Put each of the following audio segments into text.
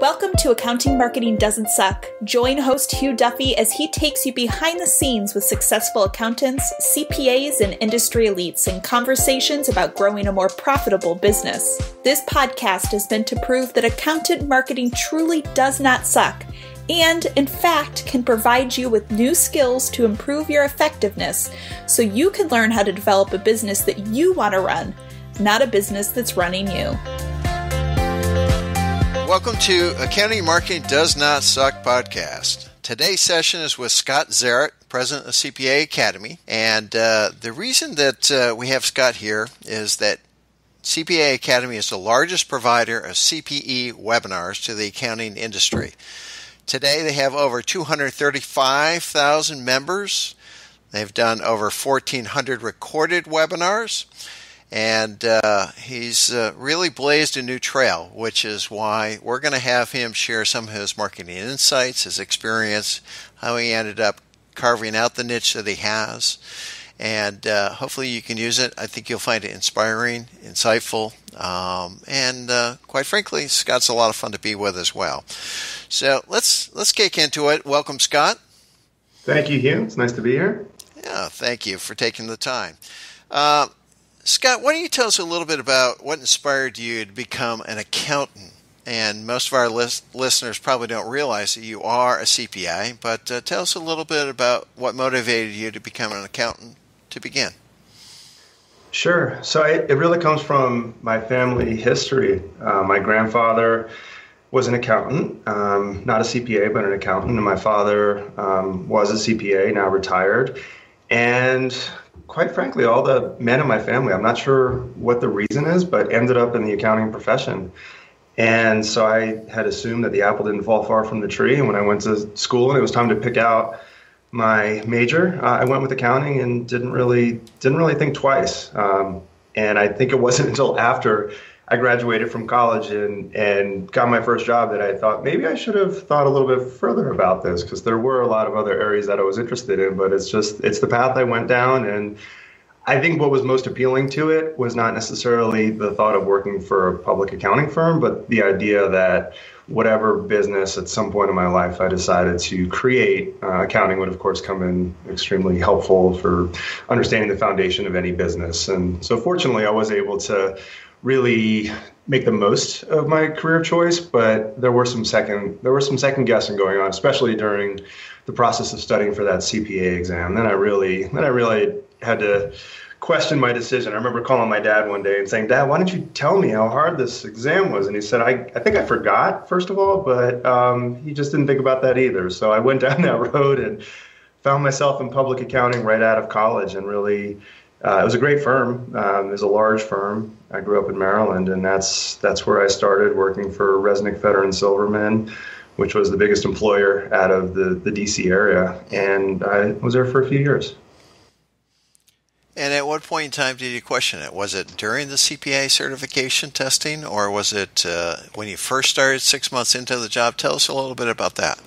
Welcome to Accounting Marketing Doesn't Suck. Join host Hugh Duffy as he takes you behind the scenes with successful accountants, CPAs, and industry elites in conversations about growing a more profitable business. This podcast has been to prove that accountant marketing truly does not suck and, in fact, can provide you with new skills to improve your effectiveness so you can learn how to develop a business that you want to run, not a business that's running you. Welcome to Accounting Marketing Does Not Suck podcast. Today's session is with Scott Zarret, president of CPA Academy. And uh, the reason that uh, we have Scott here is that CPA Academy is the largest provider of CPE webinars to the accounting industry. Today they have over 235,000 members. They've done over 1,400 recorded webinars and uh, he's uh, really blazed a new trail, which is why we're going to have him share some of his marketing insights, his experience, how he ended up carving out the niche that he has, and uh, hopefully you can use it. I think you'll find it inspiring, insightful, um, and uh, quite frankly, Scott's a lot of fun to be with as well. So let's let's kick into it. Welcome, Scott. Thank you, Hugh. It's nice to be here. Yeah, thank you for taking the time. Scott, why don't you tell us a little bit about what inspired you to become an accountant? And most of our list- listeners probably don't realize that you are a CPA, but uh, tell us a little bit about what motivated you to become an accountant to begin. Sure. So it, it really comes from my family history. Uh, my grandfather was an accountant, um, not a CPA, but an accountant, and my father um, was a CPA, now retired. And quite frankly, all the men in my family, I'm not sure what the reason is, but ended up in the accounting profession. And so I had assumed that the apple didn't fall far from the tree. And when I went to school and it was time to pick out my major, uh, I went with accounting and didn't really didn't really think twice. Um, and I think it wasn't until after I graduated from college and, and got my first job that I thought maybe I should have thought a little bit further about this because there were a lot of other areas that I was interested in, but it's just it's the path I went down and I think what was most appealing to it was not necessarily the thought of working for a public accounting firm, but the idea that whatever business at some point in my life I decided to create, uh, accounting would, of course, come in extremely helpful for understanding the foundation of any business. And so, fortunately, I was able to really make the most of my career choice, but there were some second there was some second guessing going on, especially during the process of studying for that CPA exam. Then I really then I really had to question my decision. I remember calling my dad one day and saying, Dad, why don't you tell me how hard this exam was? And he said, I, I think I forgot, first of all, but um, he just didn't think about that either. So I went down that road and found myself in public accounting right out of college and really uh, it was a great firm. Um, it was a large firm. I grew up in Maryland, and that's that's where I started working for Reznick Fedder and Silverman, which was the biggest employer out of the, the DC area. And I was there for a few years. And at what point in time did you question it? Was it during the CPA certification testing, or was it uh, when you first started six months into the job? Tell us a little bit about that.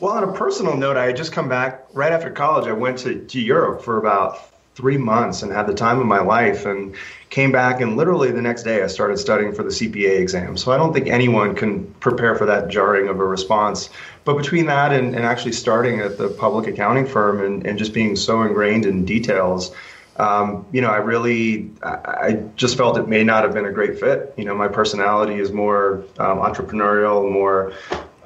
Well, on a personal note, I had just come back right after college. I went to, to Europe for about three months and had the time of my life and came back and literally the next day I started studying for the CPA exam. So I don't think anyone can prepare for that jarring of a response. But between that and, and actually starting at the public accounting firm and, and just being so ingrained in details, um, you know, I really, I, just felt it may not have been a great fit. You know, my personality is more um, entrepreneurial, more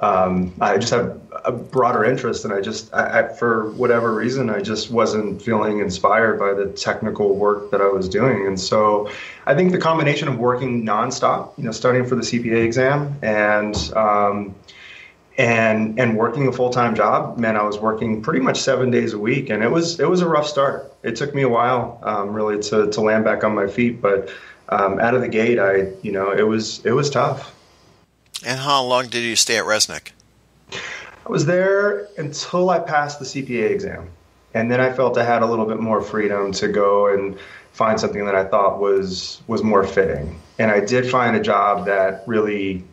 um, I just have a broader interest, and I just, I, I, for whatever reason, I just wasn't feeling inspired by the technical work that I was doing, and so I think the combination of working nonstop, you know, studying for the CPA exam, and um, and and working a full time job meant I was working pretty much seven days a week, and it was it was a rough start. It took me a while, um, really, to to land back on my feet, but um, out of the gate, I, you know, it was it was tough. And how long did you stay at Reznick? I was there until I passed the CPA exam. And then I felt I had a little bit more freedom to go and find something that I thought was was more fitting. And I did find a job that really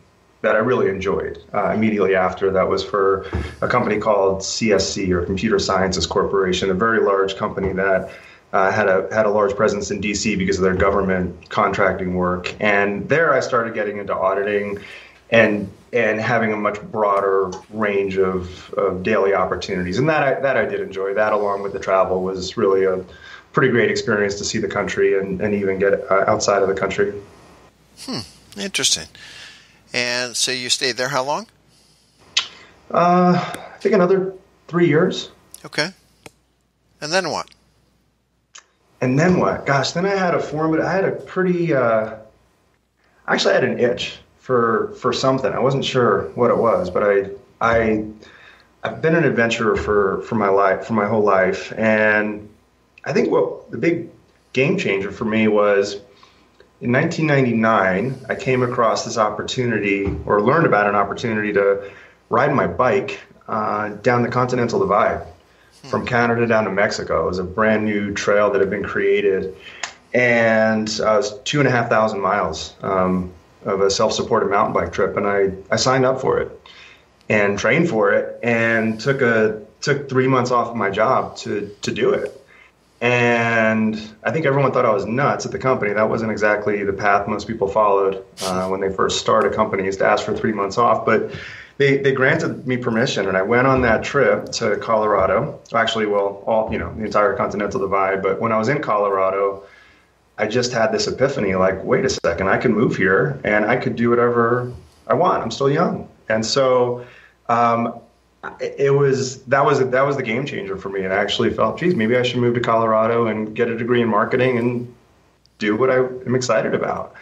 that I really enjoyed uh, immediately after. That was for a company called CSC or Computer Sciences Corporation, a very large company that uh, had a had a large presence in DC because of their government contracting work. And there I started getting into auditing and and having a much broader range of, of daily opportunities. And that I, that I did enjoy. That along with the travel was really a pretty great experience to see the country and, and even get uh, outside of the country. Hmm. Interesting. And so you stayed there how long? Uh, I think another three years. Okay. And then what? And then what? Gosh, then I had a formative. I had a pretty. Uh, actually, I had an itch for for something. I wasn't sure what it was, but I I I've been an adventurer for for my life for my whole life, and I think what the big game changer for me was in 1999. I came across this opportunity, or learned about an opportunity to ride my bike uh, down the Continental Divide hmm. from Canada down to Mexico. It was a brand new trail that had been created, and uh, it was two and a half thousand miles. Um, of a self-supported mountain bike trip, and I, I signed up for it and trained for it, and took a took three months off of my job to to do it. And I think everyone thought I was nuts at the company. That wasn't exactly the path most people followed uh, when they first start a company is to ask for three months off. But they, they granted me permission, and I went on that trip to Colorado. Actually, well, all you know, the entire Continental Divide. But when I was in Colorado, I just had this epiphany like, wait a second, I can move here and I could do whatever I want. I'm still young. And so um, it was that was that was the game changer for me. And I actually felt, geez, maybe I should move to Colorado and get a degree in marketing and do what I am excited about.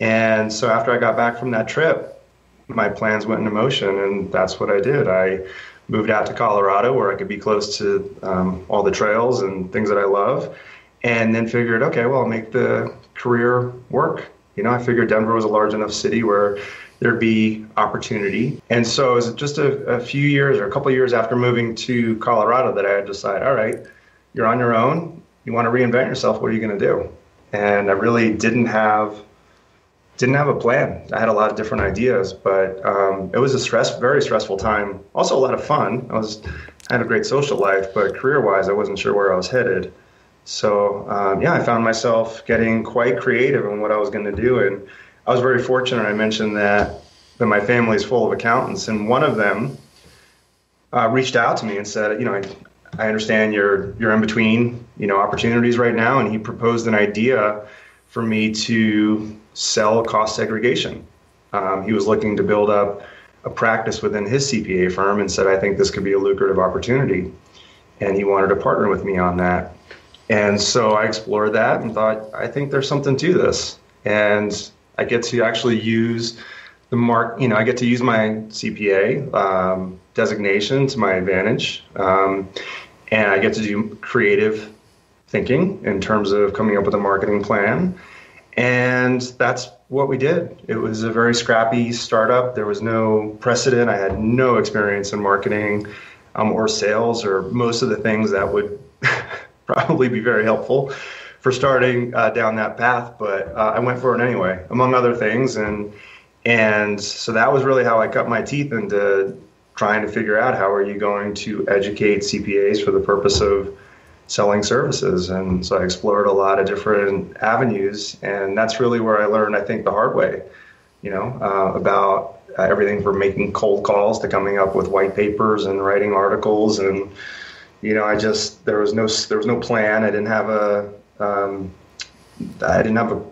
And so after I got back from that trip, my plans went into motion, and that's what I did. I moved out to Colorado where I could be close to um, all the trails and things that I love and then figured, okay, well, I'll make the career work. You know, I figured Denver was a large enough city where there'd be opportunity. And so it was just a, a few years or a couple years after moving to Colorado that I had decided, all right, you're on your own. You want to reinvent yourself. What are you going to do? And I really didn't have didn't have a plan. I had a lot of different ideas, but um, it was a stress, very stressful time. Also a lot of fun. I was I had a great social life, but career wise, I wasn't sure where I was headed. So um, yeah, I found myself getting quite creative in what I was going to do, and I was very fortunate. I mentioned that that my family is full of accountants, and one of them uh, reached out to me and said, you know, I, I understand you're you're in between you know opportunities right now, and he proposed an idea for me to sell cost segregation. Um, he was looking to build up a practice within his CPA firm, and said, I think this could be a lucrative opportunity, and he wanted to partner with me on that. And so I explored that and thought, I think there's something to this. And I get to actually use the mark, you know, I get to use my CPA um, designation to my advantage. Um, and I get to do creative thinking in terms of coming up with a marketing plan. And that's what we did. It was a very scrappy startup. There was no precedent. I had no experience in marketing um, or sales or most of the things that would probably be very helpful for starting uh, down that path. But uh, I went for it anyway, among other things, and and so that was really how I cut my teeth into trying to figure out how are you going to educate CPAs for the purpose of selling services. And so I explored a lot of different avenues, and that's really where I learned, I think, the hard way. You know, uh, about uh, everything from making cold calls to coming up with white papers and writing articles and you know, I just there was no there was no plan. I didn't have a um, I didn't have a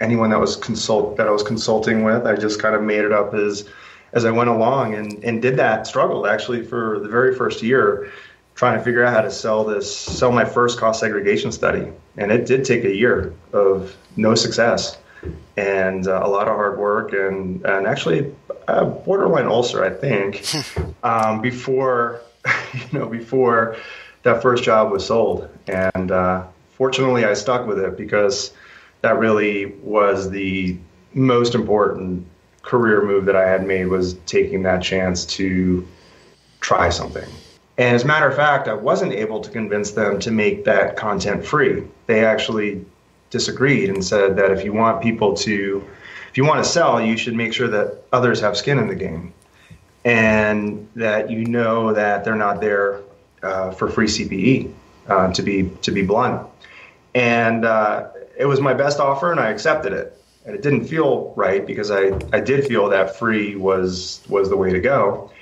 anyone that was consult that I was consulting with. I just kind of made it up as as I went along and and did that. Struggled actually for the very first year trying to figure out how to sell this sell my first cost segregation study, and it did take a year of no success and uh, a lot of hard work and and actually a borderline ulcer, I think, um, before you know, before that first job was sold. And uh, fortunately, I stuck with it because that really was the most important career move that I had made was taking that chance to try something. And as a matter of fact, I wasn't able to convince them to make that content free. They actually disagreed and said that if you want people to, if you want to sell, you should make sure that others have skin in the game and that you know that they're not there uh, for free CPE, uh, to be to be blunt. And uh, it was my best offer, and I accepted it. and it didn't feel right because I, I did feel that free was was the way to go.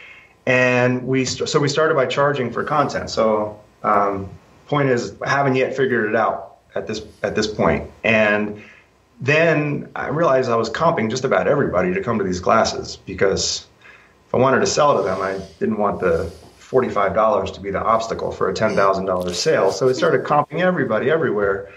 And we so we started by charging for content. So um, point is, I haven't yet figured it out at this at this point. And then I realized I was comping just about everybody to come to these classes because I wanted to sell to them, I didn't want the $45 to be the obstacle for a $10,000 sale. So it started comping everybody everywhere.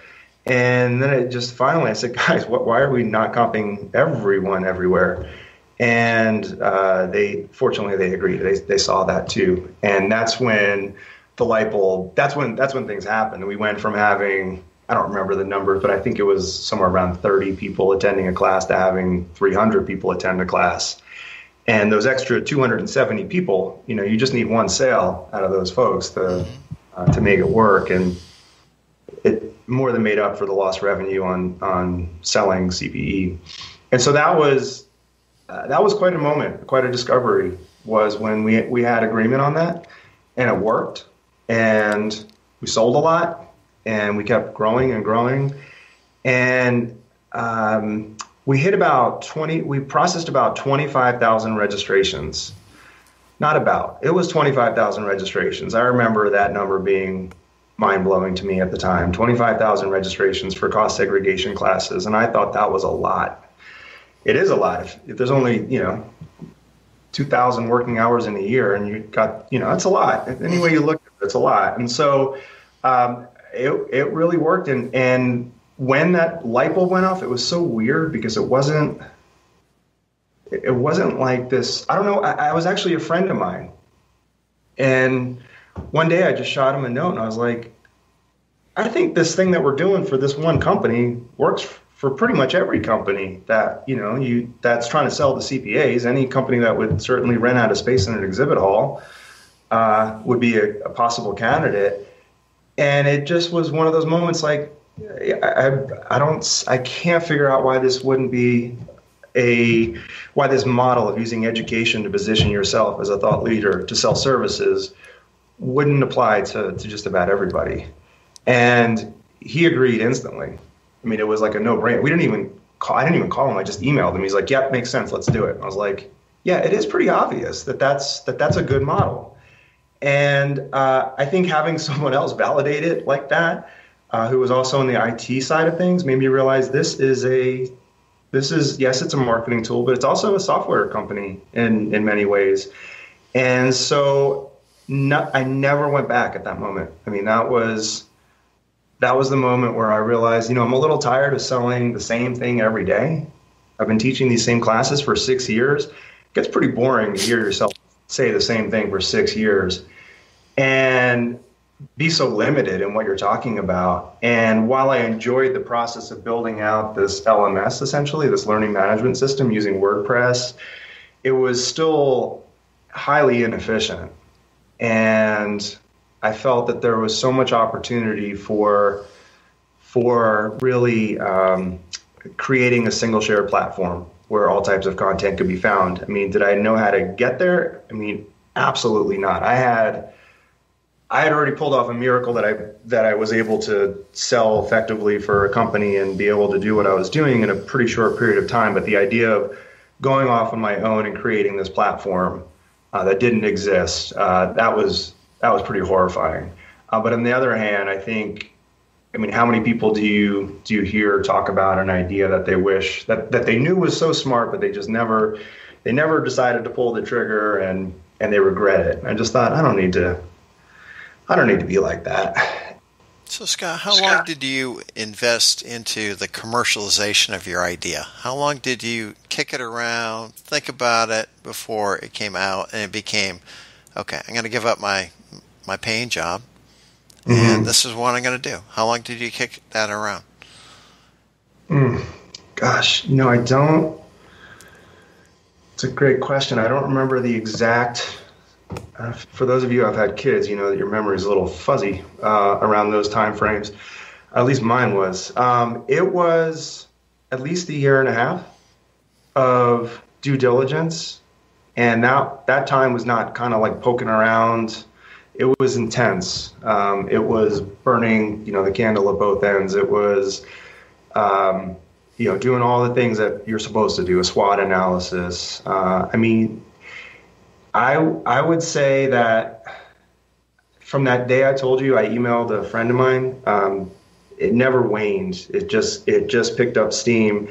And then it just finally, I said, guys, what, why are we not comping everyone everywhere? And uh, they, fortunately, they agreed. They, they saw that too. And that's when the light bulb, that's when, that's when things happened. We went from having, I don't remember the numbers, but I think it was somewhere around 30 people attending a class to having 300 people attend a class. And those extra 270 people, you know, you just need one sale out of those folks to uh, to make it work, and it more than made up for the lost revenue on on selling CPE. And so that was uh, that was quite a moment, quite a discovery. Was when we we had agreement on that, and it worked, and we sold a lot, and we kept growing and growing, and um, we hit about 20 we processed about 25,000 registrations. Not about it was 25,000 registrations. I remember that number being mind-blowing to me at the time 25,000 registrations for cost segregation classes and i thought that was a lot. It is a lot. If, if there's only you know 2,000 working hours in a year and you got you know that's a lot. Any way you look at it it's a lot. And so um, it, it really worked. And and when that light bulb went off, it was so weird because it wasn't it wasn't like this. I don't know. I, I, was actually a friend of mine, and one day I just shot him a note, and I was like, "I think this thing that we're doing for this one company works for pretty much every company that you know you that's trying to sell the CPAs. Any company that would certainly rent out a space in an exhibit hall uh, would be a, a possible candidate." And it just was one of those moments like I, I don't I can't figure out why this wouldn't be a why this model of using education to position yourself as a thought leader to sell services wouldn't apply to, to just about everybody. And he agreed instantly. I mean, it was like a no-brainer. We didn't even call. I didn't even call him. I just emailed him. He's like, "Yep, makes sense. Let's do it." I was like, "Yeah, it is pretty obvious that that's that that's a good model." And uh, I think having someone else validate it like that uh, who was also on the IT side of things, made me realize this is a this is yes, it's a marketing tool, but it's also a software company in in many ways. And so no, I never went back at that moment. I mean, that was that was the moment where I realized, you know, I'm a little tired of selling the same thing every day. I've been teaching these same classes for six years. It gets pretty boring to hear yourself say the same thing for six years. And be so limited in what you're talking about. And while I enjoyed the process of building out this LMS, essentially, this learning management system using WordPress, it was still highly inefficient. And I felt that there was so much opportunity for, for really um, creating a single shared platform where all types of content could be found. I mean, did I know how to get there? I mean, absolutely not. I had I had already pulled off a miracle that I that I was able to sell effectively for a company and be able to do what I was doing in a pretty short period of time. But the idea of going off on my own and creating this platform uh, that didn't exist uh, that was that was pretty horrifying. Uh, but on the other hand, I think, I mean, how many people do you do you hear talk about an idea that they wish that that they knew was so smart, but they just never they never decided to pull the trigger and and they regret it. I just thought I don't need to I don't need to be like that. So, Scott, how Scott. long did you invest into the commercialization of your idea? How long did you kick it around, think about it before it came out and it became, okay, I'm going to give up my my paying job, mm-hmm. and this is what I'm going to do? How long did you kick that around? Mm, gosh, you know, I don't. It's a great question. I don't remember the exact uh, for those of you who have had kids, you know that your memory is a little fuzzy uh, around those time frames. At least mine was. Um, it was at least a year and a half of due diligence, and that that time was not kind of like poking around. It was intense. Um, it was burning, you know, the candle at both ends. It was um, you know, doing all the things that you're supposed to do, a SWOT analysis. Uh, I mean, I I would say that from that day I told you, I emailed a friend of mine. Um, it never waned. It just it just picked up steam,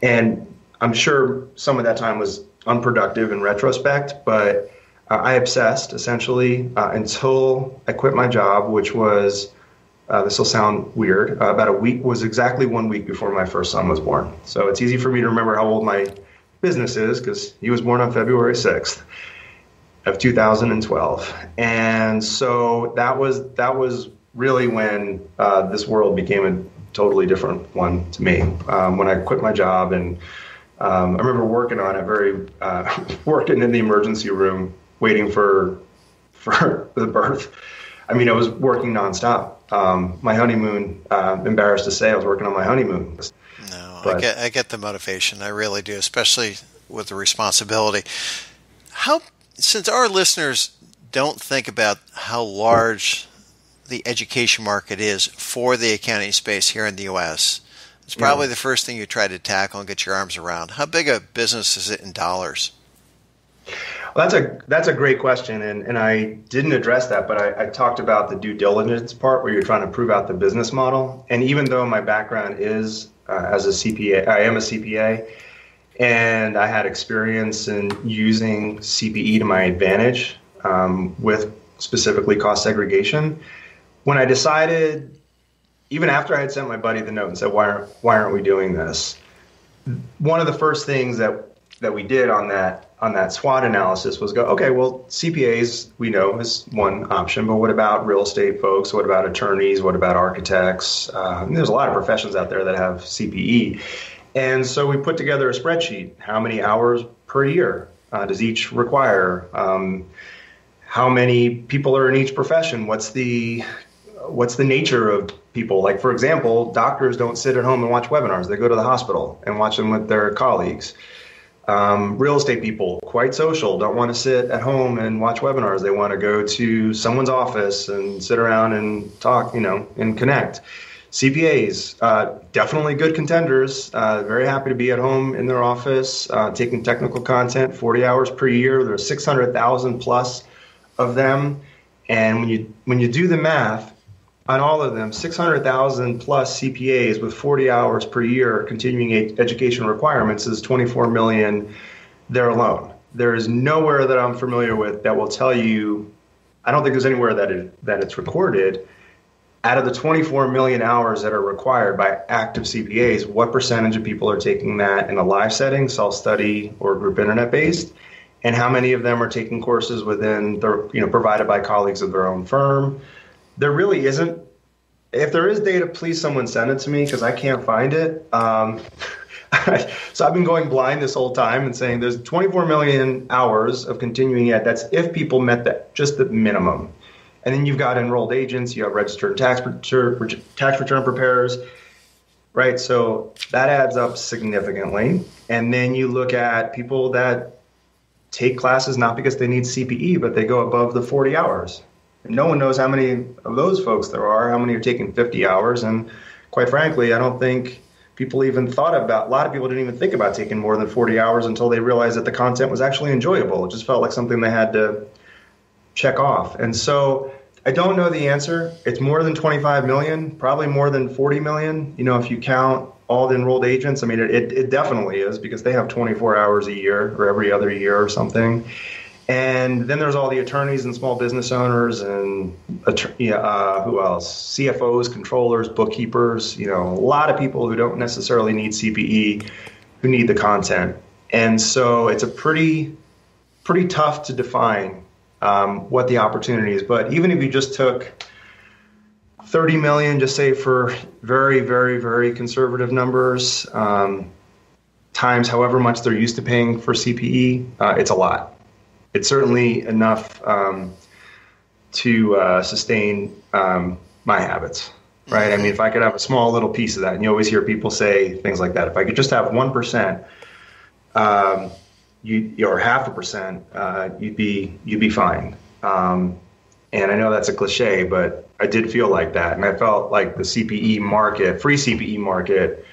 and I'm sure some of that time was unproductive in retrospect, but uh, I obsessed essentially uh, until I quit my job, which was uh, this will sound weird. Uh, about a week was exactly one week before my first son was born. So it's easy for me to remember how old my business is because he was born on February 6th of 2012. And so that was that was really when uh, this world became a totally different one to me. Um, when I quit my job and um, I remember working on it, very uh, working in the emergency room, waiting for for the birth. I mean, I was working nonstop. Um, my honeymoon, uh, embarrassed to say, I was working on my honeymoon. No, but, I get I get the motivation. I really do, especially with the responsibility. How since our listeners don't think about how large the education market is for the accounting space here in the U.S., it's probably the first thing you try to tackle and get your arms around. How big a business is it in dollars? Well, that's a that's a great question, and, and I didn't address that, but I, I, talked about the due diligence part where you're trying to prove out the business model. And even though my background is uh, as a CPA, I am a CPA, and I had experience in using CPE to my advantage um, with specifically cost segregation. When I decided even after I had sent my buddy the note and said, "Why aren't Why aren't we doing this?" One of the first things that that we did on that on that SWOT analysis was go, okay, well, CPAs we know is one option, but what about real estate folks? What about attorneys? What about architects? Uh, there's a lot of professions out there that have CPE, and so we put together a spreadsheet. How many hours per year uh, does each require? Um, how many people are in each profession? What's the what's the nature of people? Like, for example, doctors don't sit at home and watch webinars. They go to the hospital and watch them with their colleagues. Um, real estate people, quite social, don't want to sit at home and watch webinars. They want to go to someone's office and sit around and talk, you know, and connect. CPAs, uh, definitely good contenders. Uh, very happy to be at home in their office, uh, taking technical content, 40 hours per year. There's 600,000 plus of them. And when you when you do the math, on all of them, 600,000 plus CPAs with 40 hours per year continuing education requirements is 24 million there alone. There is nowhere that I'm familiar with that will tell you, I don't think there's anywhere that, it, that it's recorded, out of the 24 million hours that are required by active CPAs, what percentage of people are taking that in a live setting, self study, or group internet based? And how many of them are taking courses within the, you know, provided by colleagues of their own firm? there really isn't. If there is data, please someone send it to me because I can't find it. Um, so I've been going blind this whole time and saying there's 24 million hours of continuing ed. That's if people met that just the minimum. And then you've got enrolled agents, you have registered tax return, tax return preparers, right? So that adds up significantly. And then you look at people that take classes not because they need CPE, but they go above the 40 hours no one knows how many of those folks there are, how many are taking 50 hours. And quite frankly, I don't think people even thought about, a lot of people didn't even think about taking more than 40 hours until they realized that the content was actually enjoyable. It just felt like something they had to check off. And so I don't know the answer. It's more than 25 million, probably more than 40 million. You know, if you count all the enrolled agents, I mean, it, it definitely is because they have 24 hours a year or every other year or something. And then there's all the attorneys and small business owners and uh, who else? CFOs, controllers, bookkeepers. You know, a lot of people who don't necessarily need CPE, who need the content. And so it's a pretty, pretty tough to define um, what the opportunity is. But even if you just took 30 million, just say for very, very, very conservative numbers, um, times however much they're used to paying for CPE, uh, it's a lot it's certainly enough um, to uh, sustain um, my habits, right? I mean, if I could have a small little piece of that, and you always hear people say things like that. If I could just have one percent, um, you or half a percent, uh, you'd be you'd be fine. Um, and I know that's a cliche, but I did feel like that, and I felt like the CPE market, free CPE market,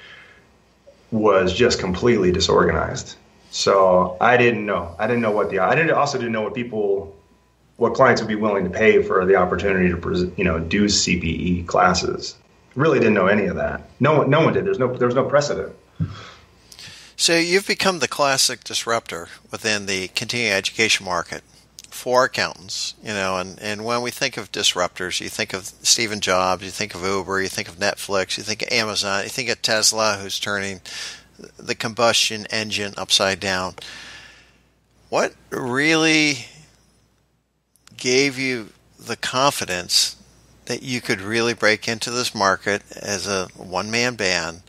was just completely disorganized. So I didn't know. I didn't know what the I didn't also didn't know what people what clients would be willing to pay for the opportunity to you know do CPE classes. Really didn't know any of that. No one no one did. There's no there's no precedent. So you've become the classic disruptor within the continuing education market for accountants, you know, and, and when we think of disruptors, you think of Stephen Jobs, you think of Uber, you think of Netflix, you think of Amazon, you think of Tesla who's turning the combustion engine upside down. What really gave you the confidence that you could really break into this market as a one man band,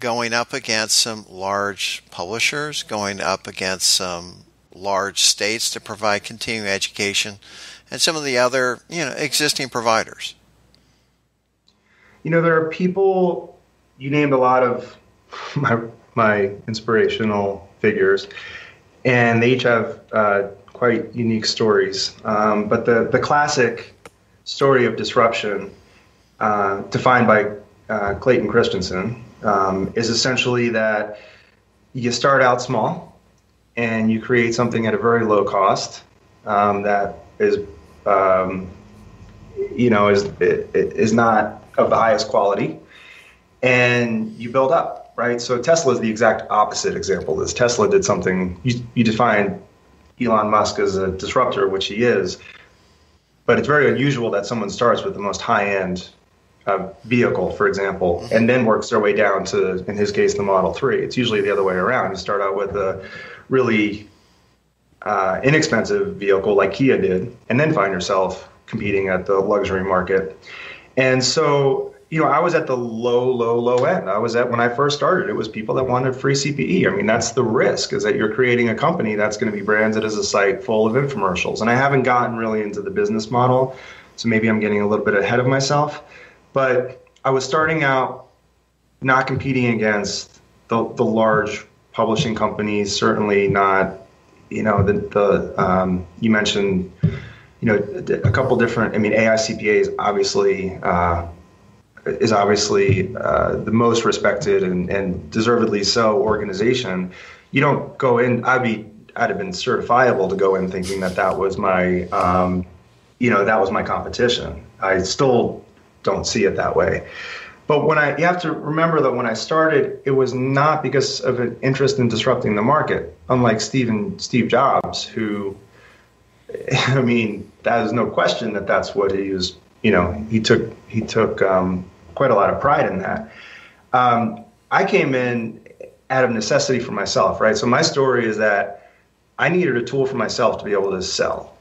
going up against some large publishers, going up against some large states to provide continuing education, and some of the other you know existing providers? You know, there are people. You named a lot of my my inspirational figures, and they each have uh, quite unique stories. Um, but the the classic story of disruption, uh, defined by uh, Clayton Christensen, um, is essentially that you start out small and you create something at a very low cost um, that is, um, you know, is is not of the highest quality, and you build up, right? So Tesla is the exact opposite example. This Tesla did something you, you define Elon Musk as a disruptor, which he is, but it's very unusual that someone starts with the most high end uh, vehicle, for example, and then works their way down to, in his case, the Model 3. It's usually the other way around. You start out with a really uh, inexpensive vehicle like Kia did, and then find yourself competing at the luxury market. And so, you know, I was at the low, low, low end. I was at when I first started, it was people that wanted free CPE. I mean, that's the risk is that you're creating a company that's going to be branded as a site full of infomercials. And I haven't gotten really into the business model, so maybe I'm getting a little bit ahead of myself. But I was starting out not competing against the, the large publishing companies, certainly not, you know, the, the um, you mentioned, you know, a couple different, I mean, AICPA is obviously, uh, is obviously uh, the most respected and, and deservedly so organization. You don't go in, I'd be, I'd have been certifiable to go in thinking that that was my, um, you know, that was my competition. I still don't see it that way. But when I, you have to remember that when I started, it was not because of an interest in disrupting the market. Unlike Steve Steve Jobs, who, I mean, that is no question that that's what he was. You know, he took he took um, quite a lot of pride in that. Um, I came in out of necessity for myself, right? So my story is that I needed a tool for myself to be able to sell,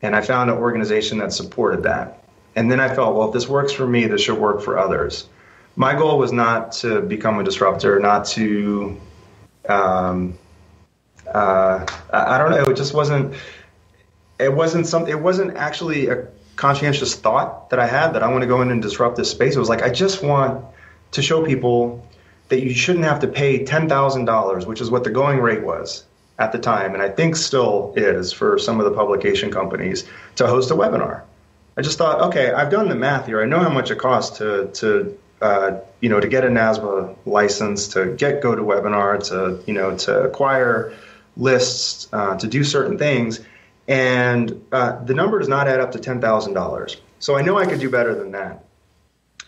and I found an organization that supported that. And then I felt, well, if this works for me, this should work for others my goal was not to become a disruptor, not to, um, uh, I don't know, it just wasn't, it wasn't something, it wasn't actually a conscientious thought that I had that I want to go in and disrupt this space. It was like, I just want to show people that you shouldn't have to pay $10,000, which is what the going rate was at the time, and I think still is for some of the publication companies to host a webinar. I just thought, okay, I've done the math here. I know how much it costs to to uh, you know, to get a NASBA license, to get GoToWebinar, to you know, to acquire lists, uh, to do certain things, and uh, the number does not add up to ten thousand dollars. So I know I could do better than that.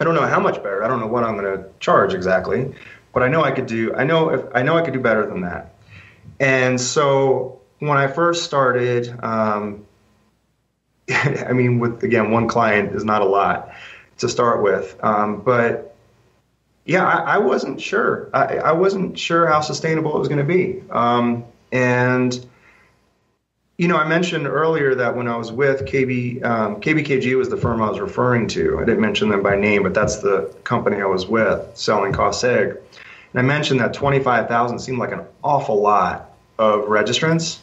I don't know how much better. I don't know what I'm going to charge exactly, but I know I could do. I know if I know I could do better than that. And so when I first started, um, I mean, with again one client is not a lot to start with. Um, but yeah, I, I wasn't sure. I, I, wasn't sure how sustainable it was going to be. Um, and you know, I mentioned earlier that when I was with KB, um, KBKG was the firm I was referring to. I didn't mention them by name, but that's the company I was with selling cost seg. And I mentioned that 25,000 seemed like an awful lot of registrants.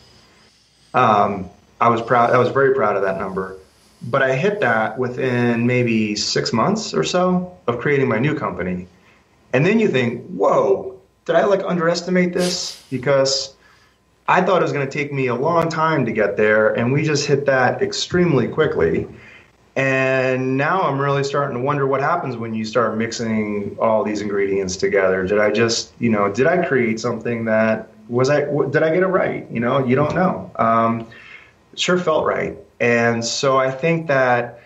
Um, I was proud. I was very proud of that number. But I hit that within maybe six months or so of creating my new company. And then you think, whoa, did I like underestimate this? Because I thought it was going to take me a long time to get there, and we just hit that extremely quickly. And now I'm really starting to wonder what happens when you start mixing all these ingredients together. Did I just, you know, did I create something that was I, did I get it right? You know, you don't know. Um, sure felt right. And so I think that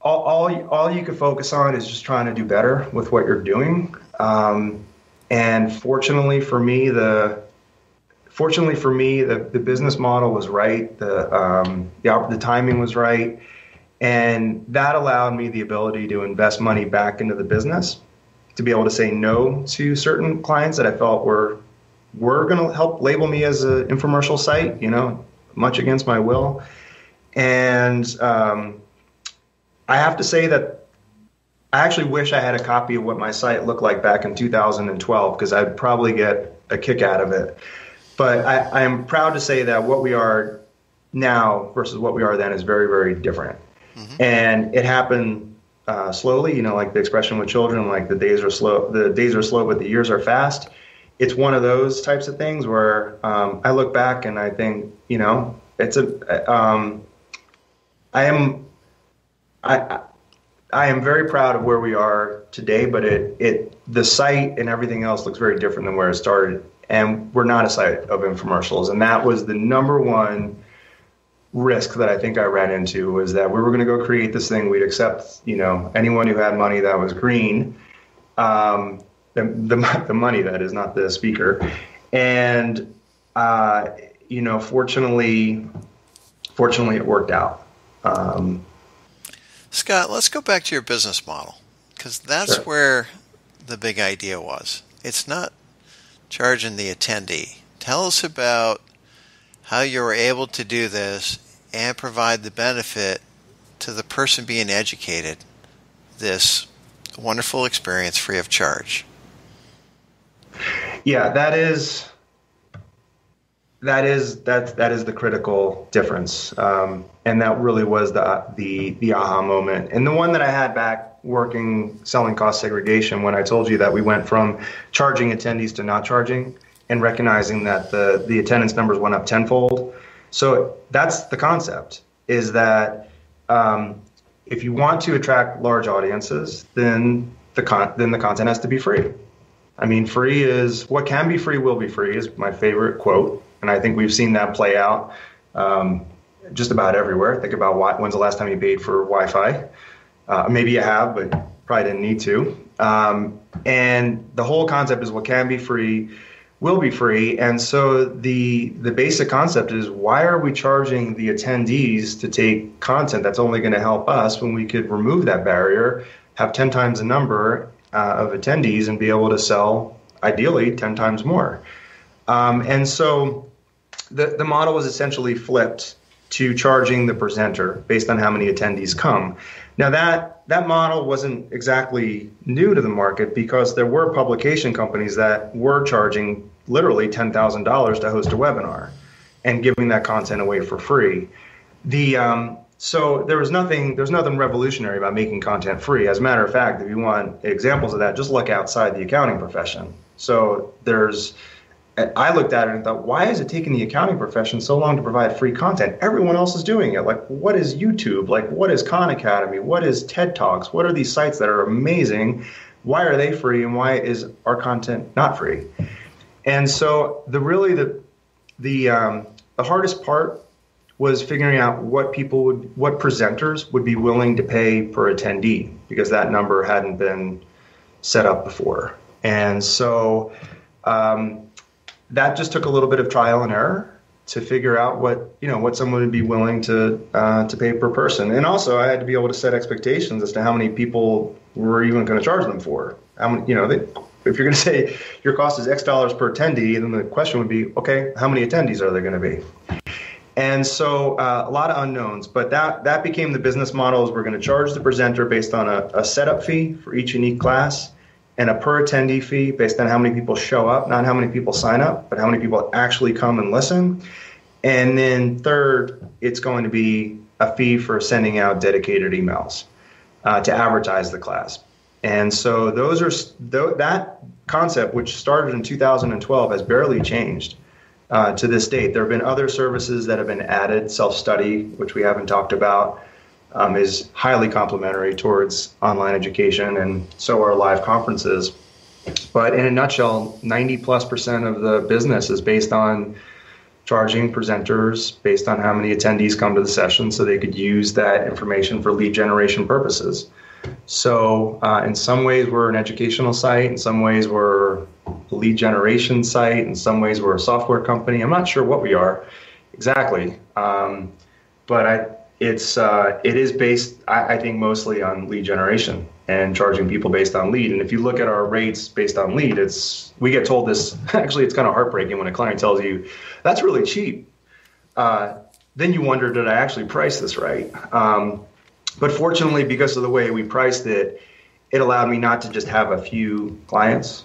all, all, all you can focus on is just trying to do better with what you're doing. Um, and fortunately for me, the fortunately for me, the, the business model was right. The, um, the, the timing was right. And that allowed me the ability to invest money back into the business, to be able to say no to certain clients that I felt were were going to help label me as an infomercial site, you know, much against my will. And um, I have to say that I actually wish I had a copy of what my site looked like back in 2012 because I'd probably get a kick out of it. But I, I am proud to say that what we are now versus what we are then is very, very different. Mm-hmm. And it happened uh, slowly, you know, like the expression with children, like the days are slow, the days are slow, but the years are fast. It's one of those types of things where um, I look back and I think, you know, it's a, um, I am, I, I am very proud of where we are today, but it, it, the site and everything else looks very different than where it started. And we're not a site of infomercials. And that was the number one risk that I think I ran into was that we were going to go create this thing. We'd accept, you know, anyone who had money that was green, um, the, the, the money that is not the speaker, and uh, you know, fortunately, fortunately, it worked out. Um, Scott, let's go back to your business model because that's sure. where the big idea was. It's not charging the attendee. Tell us about how you were able to do this and provide the benefit to the person being educated this wonderful experience free of charge. Yeah, that is that is that that is the critical difference, um, and that really was the the the aha moment, and the one that I had back working selling cost segregation when I told you that we went from charging attendees to not charging and recognizing that the the attendance numbers went up tenfold. So that's the concept: is that um, if you want to attract large audiences, then the con- then the content has to be free. I mean, free is what can be free will be free is my favorite quote, and I think we've seen that play out um, just about everywhere. Think about why, when's the last time you paid for Wi-Fi? Uh, maybe you have, but probably didn't need to. Um, and the whole concept is what can be free will be free. And so the the basic concept is why are we charging the attendees to take content that's only going to help us when we could remove that barrier, have 10 times the number uh, of attendees and be able to sell ideally 10 times more. Um, and so the, the model was essentially flipped to charging the presenter based on how many attendees come. Now that that model wasn't exactly new to the market because there were publication companies that were charging literally $10,000 to host a webinar and giving that content away for free. The um, so there was nothing there's nothing revolutionary about making content free. As a matter of fact, if you want examples of that, just look outside the accounting profession. So there's I looked at it and thought, why is it taking the accounting profession so long to provide free content? Everyone else is doing it. Like, what is YouTube? Like, what is Khan Academy? What is TED Talks? What are these sites that are amazing? Why are they free and why is our content not free? And so the really the the um, the hardest part was figuring out what people would what presenters would be willing to pay per attendee because that number hadn't been set up before. And so um, that just took a little bit of trial and error to figure out what you know what someone would be willing to uh, to pay per person. And also, I had to be able to set expectations as to how many people we're even going to charge them for. How many, you know, they, if you're going to say your cost is X dollars per attendee, then the question would be, okay, how many attendees are there going to be? And so uh, a lot of unknowns, but that that became the business model. Is we're going to charge the presenter based on a, a setup fee for each unique class, and a per attendee fee based on how many people show up, not how many people sign up, but how many people actually come and listen. And then third, it's going to be a fee for sending out dedicated emails uh, to advertise the class. And so those are th- that concept, which started in 2012, has barely changed uh, to this date. There have been other services that have been added, self-study, which we haven't talked about. um, is highly complementary towards online education, and so are live conferences. But in a nutshell, 90 plus percent of the business is based on charging presenters based on how many attendees come to the session so they could use that information for lead generation purposes. So, uh, in some ways, we're an educational site, in some ways, we're lead generation site, in some ways, we're a software company. I'm not sure what we are exactly, um, but I, it's uh, it is based, I, I, think, mostly on lead generation and charging people based on lead. And if you look at our rates based on lead, it's we get told this. Actually, it's kind of heartbreaking when a client tells you that's really cheap. Uh, then you wonder, did I actually price this right? Um, but fortunately, because of the way we priced it, it allowed me not to just have a few clients,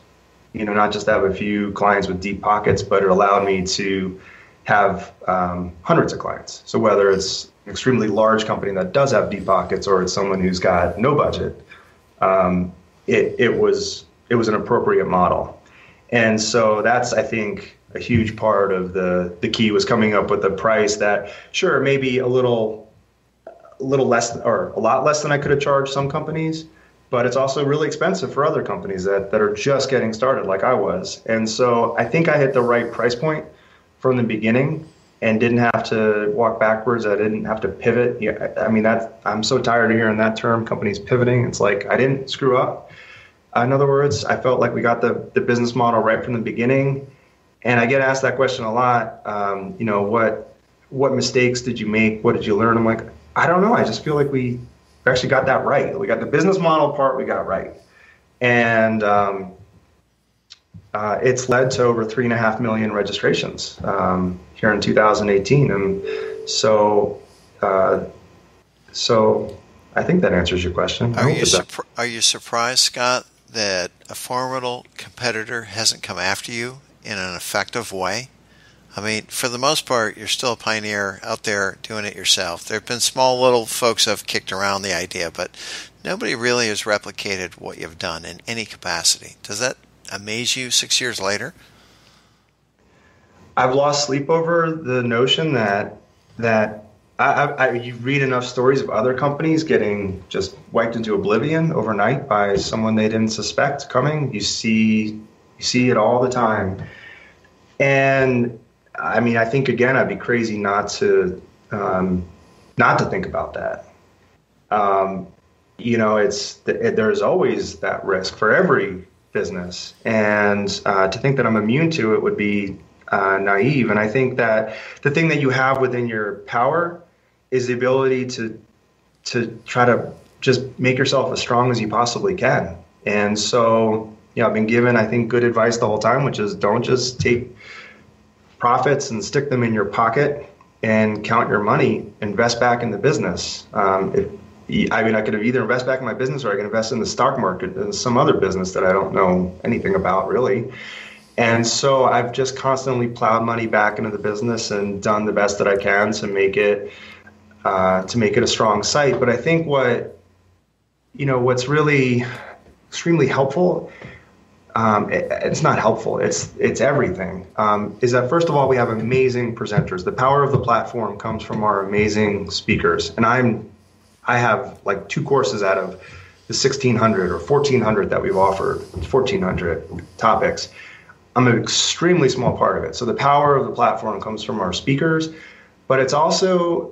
you know, not just have a few clients with deep pockets, but it allowed me to have um, hundreds of clients. So whether it's an extremely large company that does have deep pockets or it's someone who's got no budget, um, it, it was it was an appropriate model. And so that's I think a huge part of the the key was coming up with a price that sure maybe a little a little less or a lot less than I could have charged some companies, but it's also really expensive for other companies that, that are just getting started like I was. And so I think I hit the right price point from the beginning and didn't have to walk backwards. I didn't have to pivot. Yeah, I mean that I'm so tired of hearing that term, companies pivoting. It's like I didn't screw up. In other words, I felt like we got the, the business model right from the beginning. And I get asked that question a lot. Um, you know, what what mistakes did you make? What did you learn? I'm like, I don't know. I just feel like we actually got that right. We got the business model part we got right, and um, uh, it's led to over three and a half million registrations um, here in 2018, and so uh, so I think that answers your question. Are you are you surprised, Scott, that a formidable competitor hasn't come after you in an effective way? I mean, for the most part, you're still a pioneer out there doing it yourself. There have been small little folks have kicked around the idea, but nobody really has replicated what you've done in any capacity. Does that amaze you six years later? I've lost sleep over the notion that that I, I, you read enough stories of other companies getting just wiped into oblivion overnight by someone they didn't suspect coming. You see, you see it all the time, and I mean, I think again, I'd be crazy not to um, not to think about that. Um, you know, it's it, there's always that risk for every business, and uh, to think that I'm immune to it would be uh, naive. And I think that the thing that you have within your power is the ability to to try to just make yourself as strong as you possibly can. And so, you know, I've been given, I think, good advice the whole time, which is don't just take profits and stick them in your pocket and count your money, invest back in the business. Um, I mean, I could have either invest back in my business or I can invest in the stock market and some other business that I don't know anything about really. And so I've just constantly plowed money back into the business and done the best that I can to make it uh, to make it a strong site. But I think what you know what's really extremely helpful um, it, it's not helpful. It's it's everything. Um, is that first of all we have amazing presenters. The power of the platform comes from our amazing speakers, and I'm I have like two courses out of the 1600 or 1400 that we've offered, 1400 topics. I'm an extremely small part of it. So the power of the platform comes from our speakers, but it's also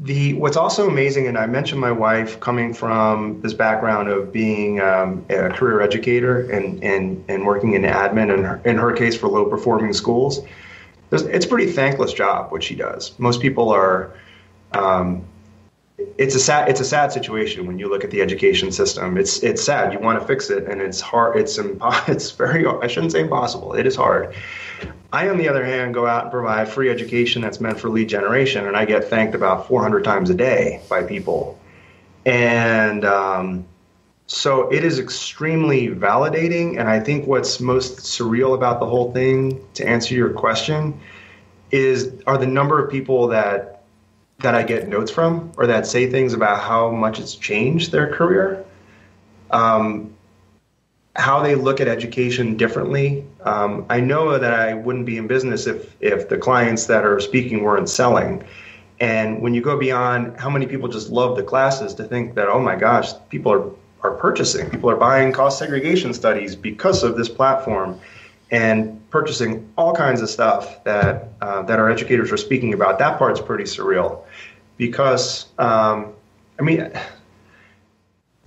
the what's also amazing, and I mentioned my wife coming from this background of being um, a career educator and and and working in admin, and in, in her case for low performing schools. It's a pretty thankless job what she does. Most people are. Um, it's a sad it's a sad situation when you look at the education system. It's it's sad. You want to fix it, and it's hard. It's impo- It's very. I shouldn't say impossible. It is hard. I, on the other hand, go out and provide free education that's meant for lead generation, and I get thanked about 400 times a day by people. And um, so it is extremely validating. And I think what's most surreal about the whole thing, to answer your question, is are the number of people that that I get notes from or that say things about how much it's changed their career. Um, how they look at education differently. Um, I know that I wouldn't be in business if if the clients that are speaking weren't selling, And when you go beyond how many people just love the classes, to think that oh my gosh, people are are purchasing, people are buying cost segregation studies because of this platform, and purchasing all kinds of stuff that uh, that our educators are speaking about. That part's pretty surreal, because um, I mean,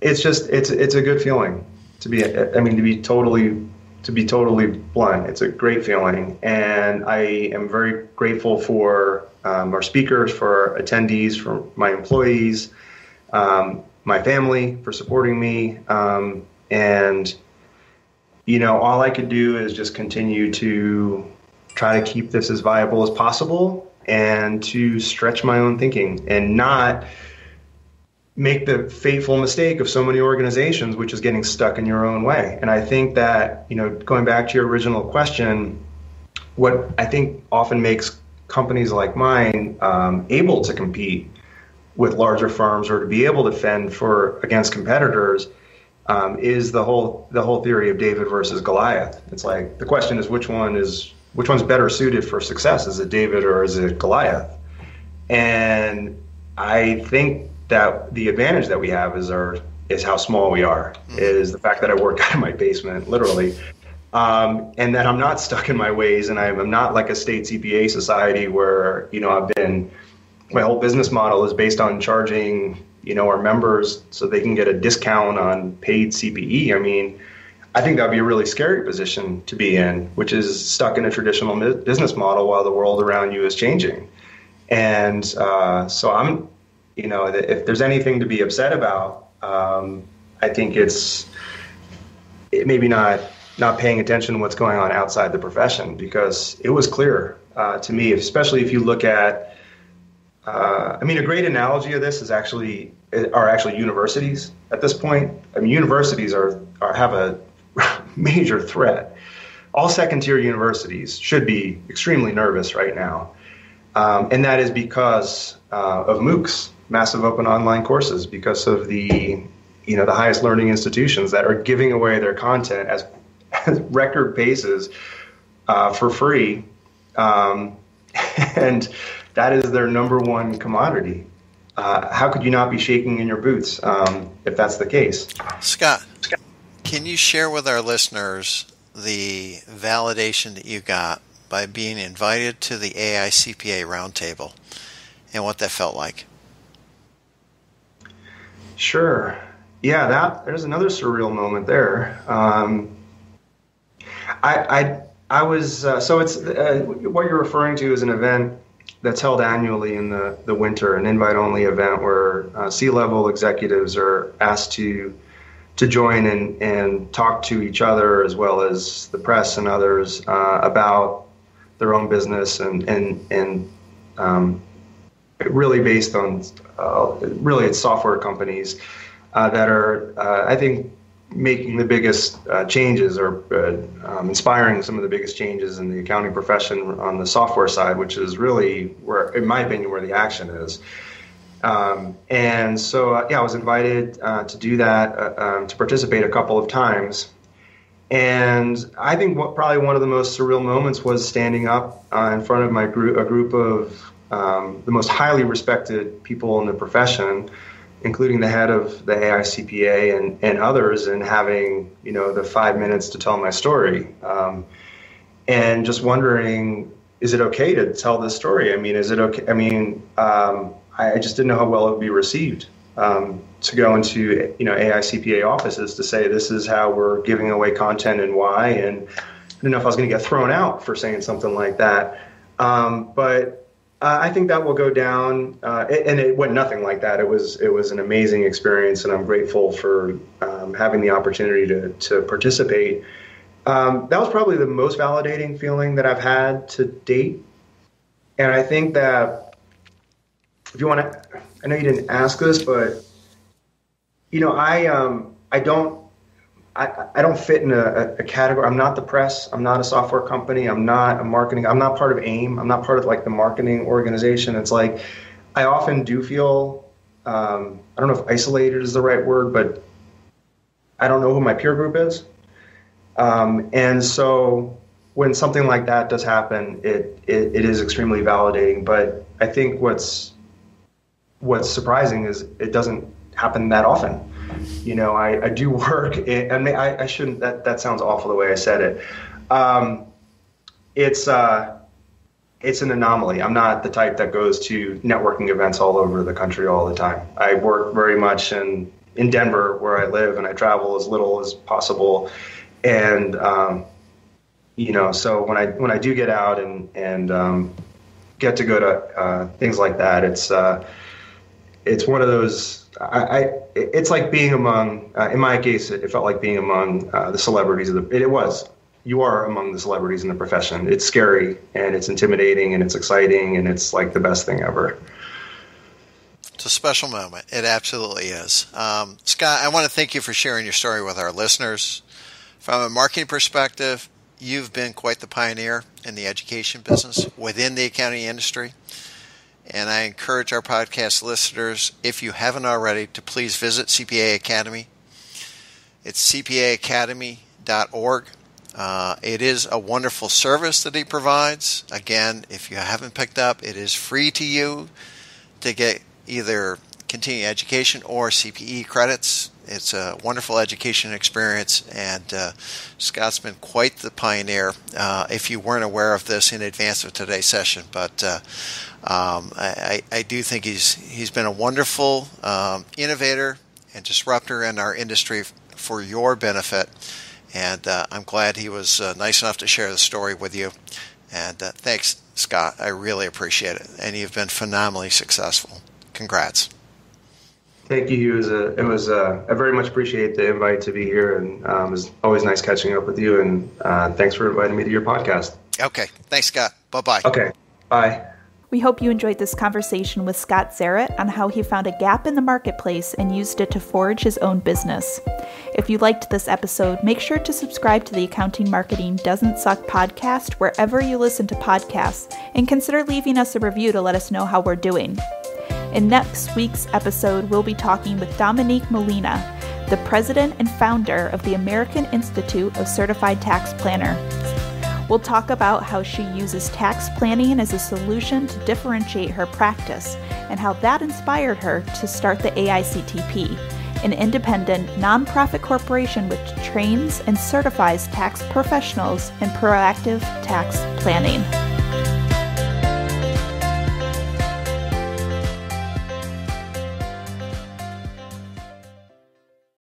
it's just it's it's a good feeling to be. I mean, to be totally to be totally blunt, it's a great feeling, and I am very grateful for um, our speakers, for our attendees, for my employees, um, my family for supporting me, um, and you know, all I could do is just continue to try to keep this as viable as possible and to stretch my own thinking and not make the fateful mistake of so many organizations, which is getting stuck in your own way. And I think that, you know, going back to your original question, what I think often makes companies like mine um, able to compete with larger firms or to be able to fend for against competitors um, is the whole the whole theory of David versus Goliath. It's like the question is which one is which one's better suited for success? Is it David or is it Goliath? And I think that the advantage that we have is our is how small we are. Mm-hmm. Is the fact that I work out of my basement, literally, um, and that I'm not stuck in my ways, and I'm not like a state CPA society where you know I've been. My whole business model is based on charging you know our members so they can get a discount on paid CPE. I mean. I think that would be a really scary position to be in, which is stuck in a traditional business model while the world around you is changing. And uh, so I'm you know, if there's anything to be upset about, um, I think it's it maybe not not paying attention to what's going on outside the profession because it was clear uh, to me, especially if you look at. Uh, I mean, a great analogy of this is actually are actually universities at this point. I mean, universities are, are have a major threat. All second tier universities should be extremely nervous right now, um, and that is because uh, of MOOCs massive open online courses because of the you know the highest learning institutions that are giving away their content as, as record bases uh, for free, um, and that is their number one commodity. Uh, how could you not be shaking in your boots um, if that's the case? Scott, can you share with our listeners the validation that you got by being invited to the AICPA roundtable and what that felt like? Sure. Yeah, that there's another surreal moment there. Um, I, I, I was uh, so it's uh, what you're referring to is an event that's held annually in the, the winter, an invite only event where uh, C level executives are asked to to join and, and talk to each other as well as the press and others uh, about their own business and and and um, really based on uh, really it's software companies uh, that are uh, I think making the biggest uh, changes or uh, um, inspiring some of the biggest changes in the accounting profession on the software side, which is really where, in my opinion, where the action is. Um, and so, uh, yeah, I was invited to do that, um, to participate a couple of times. And I think what probably one of the most surreal moments was standing up in front of my group, a group of um, the most highly respected people in the profession, including the head of the AICPA and, and others, and having you know the five minutes to tell my story, um, and just wondering, is it okay to tell this story? I mean, is it okay? I mean, um, I, I, just didn't know how well it would be received. Um, to go into you know AICPA offices to say this is how we're giving away content and why, and I didn't know if I was going to get thrown out for saying something like that. Um, but uh, I think that will go down, uh, and it went nothing like that. It was it was an amazing experience, and I'm grateful for um, having the opportunity to to participate. Um, that was probably the most validating feeling that I've had to date, and I think that if you want to, I know you didn't ask this, but you know, I um, I don't I, I don't fit in a, a, category. I'm not the press. I'm not a software company. I'm not a marketing. I'm not part of AIM. I'm not part of like the marketing organization. It's like I often do feel um, I don't know if isolated is the right word, but I don't know who my peer group is. Um, and so when something like that does happen, it, it, it is extremely validating. But I think what's what's surprising is it doesn't happen that often. You know, I, I do work, and I, I shouldn't. That that sounds awful the way I said it. Um, it's uh, it's an anomaly. I'm not the type that goes to networking events all over the country all the time. I work very much in in Denver, where I live, and I travel as little as possible. And um, you know, so when I when I do get out and and um, get to go to uh, things like that, it's uh, it's one of those. I, I it's like being among. Uh, in my case, it, felt like being among uh, the celebrities of the. It, it was you are among the celebrities in the profession. It's scary and it's intimidating and it's exciting and it's like the best thing ever. It's a special moment. It absolutely is. Um, Scott, I want to thank you for sharing your story with our listeners. From a marketing perspective, you've been quite the pioneer in the education business within the accounting industry. And I encourage our podcast listeners, if you haven't already, to please visit CPA Academy. It's cpaacademy.org. Uh, it is a wonderful service that he provides. Again, if you haven't picked up, it is free to you to get either continuing education or CPE credits. It's a wonderful education experience, and uh, Scott's been quite the pioneer. Uh, if you weren't aware of this in advance of today's session, but uh, um, I, I, do think he's he's been a wonderful um, innovator and disruptor in our industry for your benefit. And uh, I'm glad he was uh, nice enough to share the story with you. And uh, thanks, Scott. I really appreciate it. And you've been phenomenally successful. Congrats. Thank you. It was, a, it was a, I very much appreciate the invite to be here. And um, it was always nice catching up with you. And uh, thanks for inviting me to your podcast. Okay. Thanks, Scott. Bye bye. Okay. Bye. We hope you enjoyed this conversation with Scott Zarret on how he found a gap in the marketplace and used it to forge his own business. If you liked this episode, make sure to subscribe to the Accounting Marketing Doesn't Suck podcast wherever you listen to podcasts and consider leaving us a review to let us know how we're doing. In next week's episode, we'll be talking with Dominique Molina, the president and founder of the American Institute of Certified Tax Planner. We'll talk about how she uses tax planning as a solution to differentiate her practice and how that inspired her to start the AICTP, an independent nonprofit corporation which trains and certifies tax professionals in proactive tax planning.